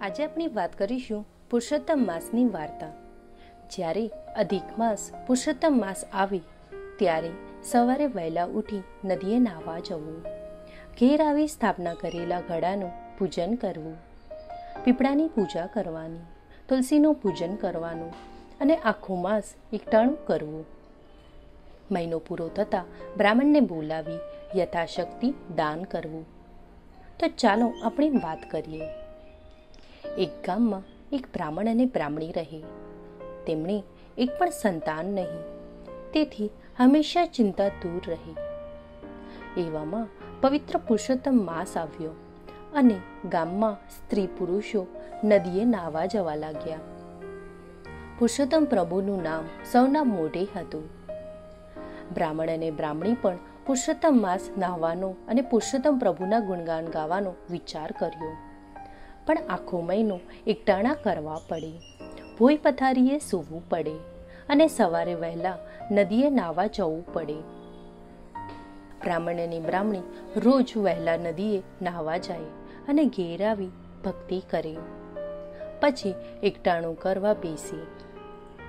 આજે આપણે વાત કરીશું પુરુષોત્તમ માસની વાર્તા. જ્યારે અધિક માસ પુરુષોત્તમ માસ આવે, ત્યારે સવારે વહેલા ઉઠી નદીએ નાહવા જવું. ઘેર આવી સ્થાપના કરેલા ઘડાનું પૂજન કરવું. પીપળાની પૂજા કરવાની, તુલસીનું પૂજન કરવાનું અને આખું માસ એકટાણું કરવું. મહિનો પૂરો થતાં બ્રાહ્મણને બોલાવી યથાશક્તિ દાન કરવું. તો ચાલો આપણે વાત કરીએ. એક ગામમાં એક બ્રાહ્મણ અને બ્રાહ્મણી રહે. તેમણે એક પણ સંતાન નહીં. તેથી હંમેશા ચિંતા દૂર રહી. એવામાં પવિત્ર પુરુષોત્તમ માસ આવ્યો અને ગામમાં સ્ત્રી પુરુષો નદીએ નાહવા જવા લાગ્યા. પુરુષોત્તમ પ્રભુનું નામ સૌના મોઢે હતું. બ્રાહ્મણ અને બ્રાહ્મણી પણ પુરુષોત્તમ માસ નાહવાનો અને પુરુષોત્તમ પ્રભુના ગુણગાન ગાવાનો વિચાર કર્યો. પણ આખો મહિનો એકટાણા કરવા પડે. ભોય પથારીએ સૂવું પડે અને સવારે વહેલા નદીએ નાવા જવું પડે. બ્રાહ્મણ અને બ્રાહ્મણી રોજ વહેલા નદીએ નાહવા જાય અને ઘેર આવી ભક્તિ કરે. પછી એકટાણું કરવા બેસે.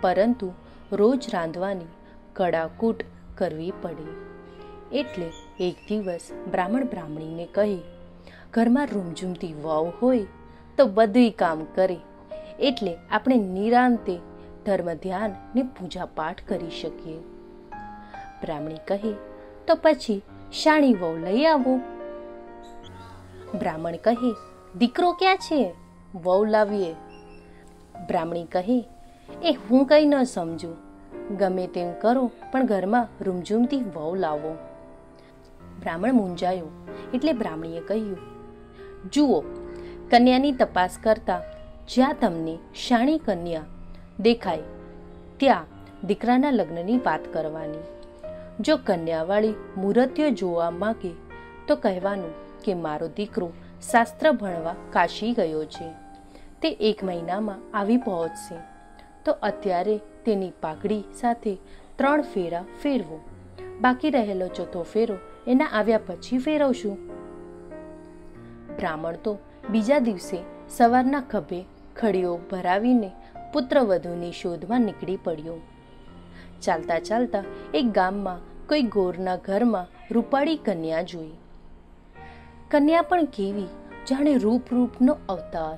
પરંતુ રોજ રાંધવાની કડાકૂટ કરવી પડે. એટલે એક દિવસ બ્રાહ્મણ બ્રાહ્મણીને કહે, ઘરમાં રૂમઝૂમતી વાવ હોય તો બધું કામ કરે. એટલે આપણે નિરાંતે ધર્મ ધ્યાન ને પૂજા પાઠ કરી શકીએ. બ્રાહ્મણી કહે, તો પછી શાણી વહુ લઈ આવો. બ્રાહ્મણ કહે, દીકરો ક્યાં છે? વહુ લાવીએ. બ્રાહ્મણી કહે, એ હું કંઈ ન સમજું. ગમે તેમ કરો, પણ ઘરમાં રૂમઝૂમથી વહુ લાવો. બ્રાહ્મણ મૂંઝાયો. એટલે બ્રાહ્મણીએ કહ્યું, જુઓ કન્યાની તપાસ કરતા જ્યાં તમને શાણી કન્યા દેખાય, ત્યાં દીકરાના લગ્નની વાત કરવાની. જો કન્યાવાળી મૂર્તિઓ જોવા માગે, તો કહેવાનું કે મારો દીકરો શાસ્ત્ર ભણવા કાશી ગયો છે. તે એક મહિનામાં આવી પહોંચશે. તો અત્યારે તેની પાઘડી સાથે ત્રણ ફેરા ફેરવો. બાકી રહેલો ચોથો ફેરો એના આવ્યા પછી ફેરવશું. બ્રાહ્મણ તો બીજા દિવસે સવારના ખભે ખડીઓ ભરાવીને પુત્રવધુની શોધમાં નીકળી પડ્યો. ચાલતા ચાલતા એક ગામમાં કોઈ ગોરના ઘરમાં રૂપાળી કન્યા જોઈ. કન્યા પણ કેવી, જાણે રૂપ રૂપનો અવતાર.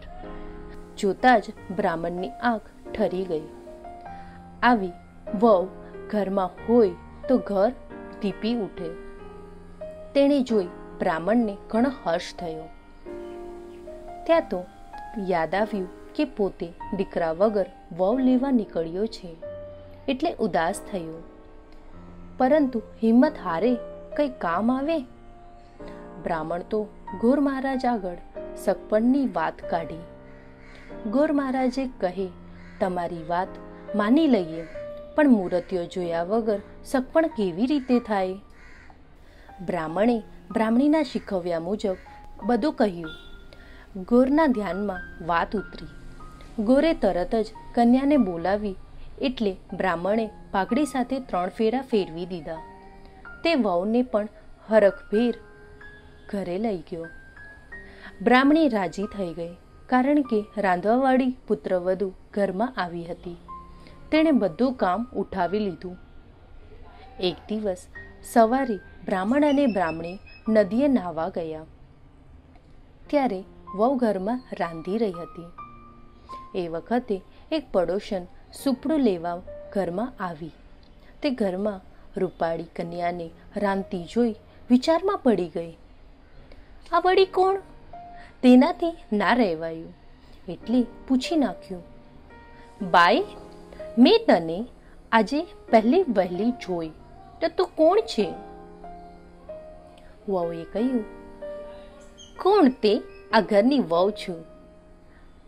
જોતા જ બ્રાહ્મણની આંખ ઠરી ગઈ. આવી વહુ ઘરમાં હોય તો ઘર દીપી ઉઠે. તેણે જોઈ બ્રાહ્મણને ઘણો હર્ષ થયો. ત્યાં તો યાદ આવ્યું કે પોતે દીકરા વગર વહુ લેવા નીકળ્યો છે. એટલે ઉદાસ થયો. પરંતુ હિંમત હારે કંઈ કામ આવે? બ્રાહ્મણ તો ગોર મહારાજ આગળ સગપણની વાત કાઢી. ગોર મહારાજે કહે, તમારી વાત માની લઈએ, પણ મૂર્તિઓ જોયા વગર સગપણ કેવી રીતે થાય? બ્રાહ્મણે બ્રાહ્મણીના શીખવ્યા મુજબ બધું કહ્યું. ગોરના ધ્યાનમાં વાત ઉતરી. ગોરે તરત જ કન્યાને બોલાવી એટલે બ્રાહ્મણે પાઘડી સાથે ત્રણ ફેરા ફેરવી દીધા. તે વહુને પણ હરખભેર ઘરે લઈ ગયો. બ્રાહ્મણી રાજી થઈ ગઈ કારણ કે રાંધવાવાળી પુત્રવધુ ઘરમાં આવી હતી. તેણે બધું કામ ઉઠાવી લીધું. એક દિવસ સવારે બ્રાહ્મણ અને બ્રાહ્મણી નદીએ નાહવા ગયા. ત્યારે વહુ ઘરમાં રાંધી રહી હતી. એ વખતે એક પડોશન સુપડું લેવા ઘરમાં આવી. તે ઘરમાં રૂપાળી કન્યાને રાંધતી જોઈ વિચારમાં પડી ગઈ. આ વળી કોણ? તેનાથી ના રહેવાયું. એટલે પૂછી નાખ્યું. બાઈ, મેં તને આજે પહેલી વહેલી જોઈ, તો તું કોણ છે? વહુએ કહ્યું. કોણ તે? આ ઘરની વહુ છું.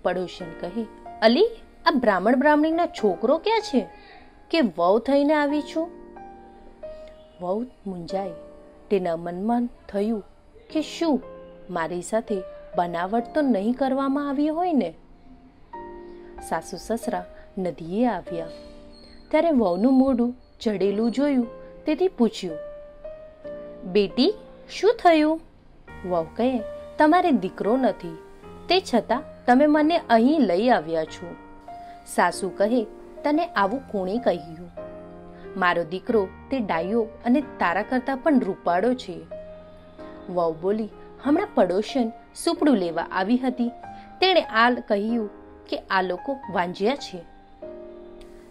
પડોશન કહે, અલી, આ બ્રાહ્મણ બ્રાહ્મણીનો છોકરો ક્યાં છે? કે વહુ થઈને આવી છું? વહુ મૂંઝાઈ. તેના મનમાં થયું કે શું? મારી સાથે બનાવટ તો નહીં કરવામાં આવી હોય ને? સાસુ સસરા નદીએ આવ્યા. ત્યારે વહુનું મોઢું ચડેલું જોયું, તેથી પૂછ્યું, બેટી, શું થયું? વહુ કહે તમારે દીકરો નથી. તે છતાં તમે મને અહીં લઈ આવ્યા છો. સાસુ કહે, તને આવું કોણે કહ્યું? મારો દીકરો તે ડાયો અને તારા કરતાં પણ રૂપાળો છે. વહુ બોલી, હમણાં પડોશન સુપડું લેવા આવી હતી. તેણે આ કહ્યું કે આ લોકો વાંજ્યા છે.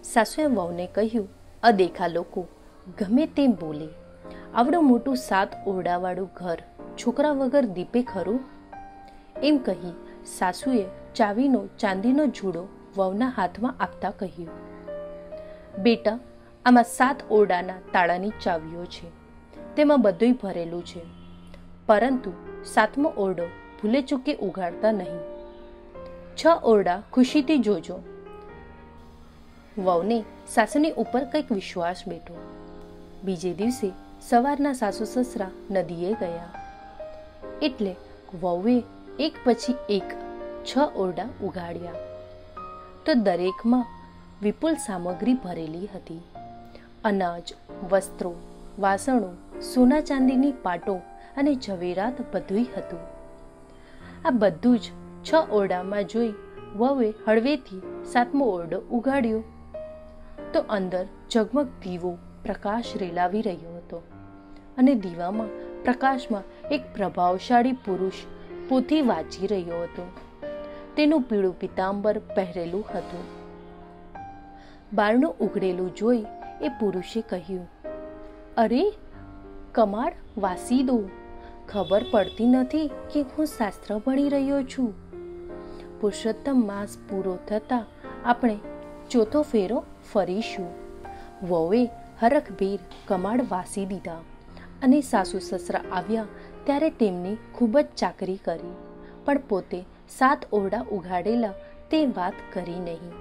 સાસુએ વહુને કહ્યું, અદેખા લોકો, ગમે તેમ બોલે. આવડું મોટું સાત ઓરડાવાળું ઘર છોકરા વગર દીપે ખરું? એમ કહી સાસુએ ચાવીનો ચાંદીનો જુડો વહુના હાથમાં આપતા કહ્યું, બેટા, આમાં સાત ઓરડાના તાળાની ચાવીઓ છે. તેમાં બધુંય ભરેલું છે. પરંતુ સાતમો ઓરડો ભૂલે ચૂકે ઉગાડતા નહીં. છ ઓરડા ખુશીથી જોજો. વહુને સાસુની ઉપર કંઈક વિશ્વાસ બેઠો. બીજે દિવસે સવારના સાસુ સસરા નદીએ ગયા. એટલે વહુએ એક પછી એક છ ઓરડા ઉગાડ્યા. તો દરેકમાં વિપુલ સામગ્રી ભરેલી હતી. અનાજ, વસ્ત્રો, વાસણો, સોના ચાંદીની પાટો અને ઝવેરાત બધુંય હતું. આ બધું જ છ ઓરડામાં જોઈ વહુએ હળવેથી સાતમો ઓરડો ઉગાડ્યો. તો અંદર ઝગમગ દીવો પ્રકાશ રેલાવી રહ્યો હતો અને દીવામાં પ્રકાશમાં એક પ્રભાવશાળી પુરુષ પોથી વાંચી રહ્યો હતો. તેનું પીળું પિતાંબર પહેરેલું હતું. બારણું ઉઘડેલું જોઈ એ પુરુષે કહ્યું, અરે કમાડ વાસી દો. ખબર પડતી નથી કે હું શાસ્ત્ર ભણી રહ્યો છું. પુરુષોત્તમ માસ પૂરો થતાં આપણે ચોથો ફેરો ફરીશું. વહુએ હરખભીર કમાડ વાસી દીધા. અને સાસુ સસરા આવ્યા ત્યારે તેમની ખૂબ જ ચાકરી કરી, પણ પોતે સાત ઓરડા ઉઘાડેલા તે વાત કરી નહીં.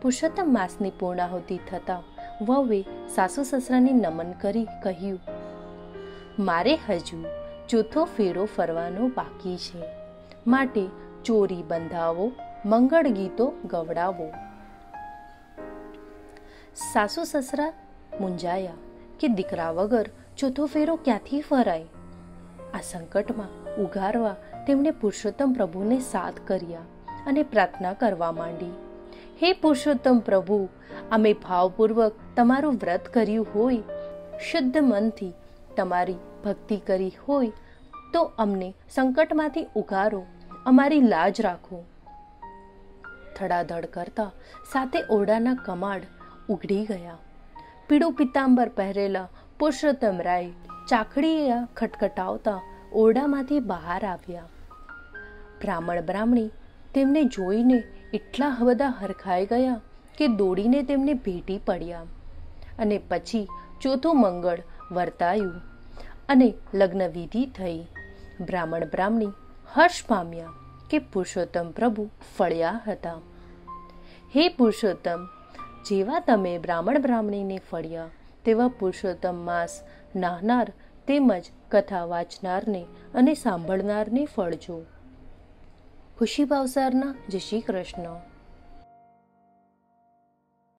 પુરુષોત્તમ માસની પૂર્ણાહુતિ થતાં વહુએ સાસુ સસરાને નમન કરી કહ્યું, મારે હજુ ચોથો ફેરો ફરવાનો બાકી છે. માટે ચોરી બંધાવો, મંગળ ગીતો ગવડાવો. સાસુ સસરા મૂંઝાયા કે દીકરા વગર ચોથો ફેરો ક્યાંથી ફરાય? આ સંકટમાં ઉઘારવા તેમણે પુરુષોત્તમ પ્રભુને સાથ કર્યા અને પ્રાર્થના કરવા માંડી. હે પુરુષોત્તમ પ્રભુ, અમે ભાવપૂર્વક તમારું વ્રત કર્યું હોય, શુદ્ધ મનથી તમારી ભક્તિ કરી હોય, તો અમને સંકટમાંથી ઉગારો, અમારી લાજ રાખો. થડાધડ કરતા સાથે ઓરડાના કમાડ ઉઘડી ગયા. પીળું પિતાંબર પહેરેલા પુરુષોત્તમ રાય ચાકડી ખટખટાવતા ઓરડામાંથી બહાર આવ્યા. બ્રાહ્મણ બ્રાહ્મણી તેમને જોઈને એટલા બધા હરખાઈ ગયા કે દોડીને તેમને ભેટી પડ્યા અને પછી ચોથું મંગળ વર્તાયું અને લગ્નવિધિ થઈ. બ્રાહ્મણ બ્રાહ્મણી હર્ષ પામ્યા કે પુરુષોત્તમ પ્રભુ ફળ્યા હતા. હે પુરુષોત્તમ, જેવા તમે બ્રાહ્મણ બ્રાહ્મણીને ફળ્યા તેવા પુરુષોત્તમ માસ નાહનાર તેમજ કથા વાંચનારને અને સાંભળનારને ફળજો. ખુશી ભાવસારના જય શ્રી કૃષ્ણ.